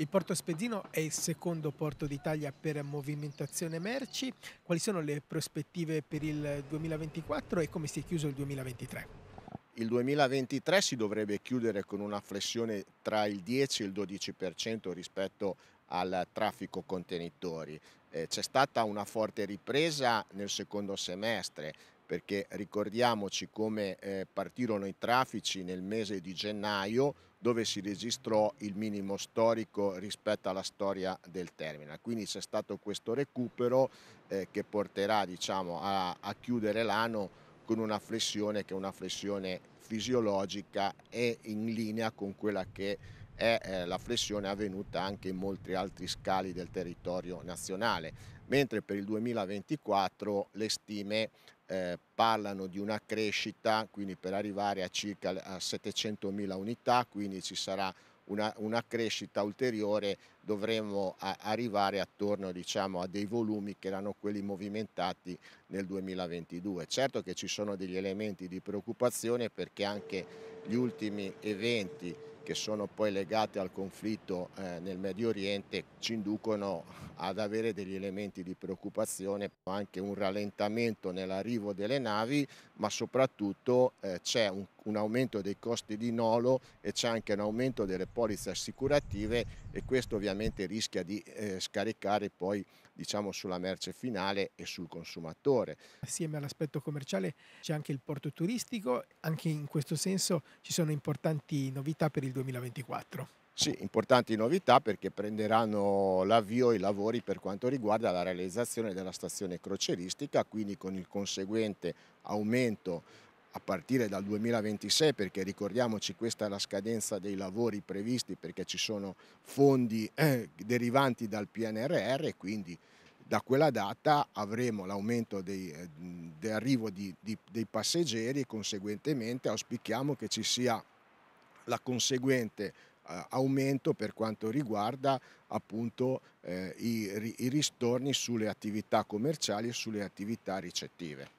Il porto Spezzino è il secondo porto d'Italia per movimentazione merci. Quali sono le prospettive per il 2024 e come si è chiuso il 2023? Il 2023 si dovrebbe chiudere con una flessione tra il 10 e il 12% rispetto al traffico contenitori. Eh, c'è stata una forte ripresa nel secondo semestre perché ricordiamoci come eh, partirono i traffici nel mese di gennaio dove si registrò il minimo storico rispetto alla storia del terminal. Quindi c'è stato questo recupero eh, che porterà diciamo, a, a chiudere l'anno con una flessione che è una flessione fisiologica e in linea con quella che è eh, la flessione avvenuta anche in molti altri scali del territorio nazionale, mentre per il 2024 le stime eh, parlano di una crescita, quindi per arrivare a circa 700.000 unità, quindi ci sarà una, una crescita ulteriore, dovremmo a, arrivare attorno diciamo, a dei volumi che erano quelli movimentati nel 2022. Certo che ci sono degli elementi di preoccupazione perché anche gli ultimi eventi che sono poi legate al conflitto eh, nel Medio Oriente ci inducono ad avere degli elementi di preoccupazione, anche un rallentamento nell'arrivo delle navi, ma soprattutto eh, c'è un, un, aumento dei costi di nolo e c'è anche un aumento delle polizze assicurative e questo ovviamente rischia di eh, scaricare poi diciamo sulla merce finale e sul consumatore. Assieme all'aspetto commerciale c'è anche il porto turistico, anche in questo senso ci sono importanti novità per il 2024. Sì, importanti novità perché prenderanno l'avvio i lavori per quanto riguarda la realizzazione della stazione croceristica, quindi con il conseguente aumento a partire dal 2026 perché ricordiamoci questa è la scadenza dei lavori previsti perché ci sono fondi eh, derivanti dal PNRR e quindi da quella data avremo l'aumento eh, dell'arrivo di, di, dei passeggeri e conseguentemente auspichiamo che ci sia la conseguente eh, aumento per quanto riguarda appunto eh, i, i ristorni sulle attività commerciali e sulle attività ricettive.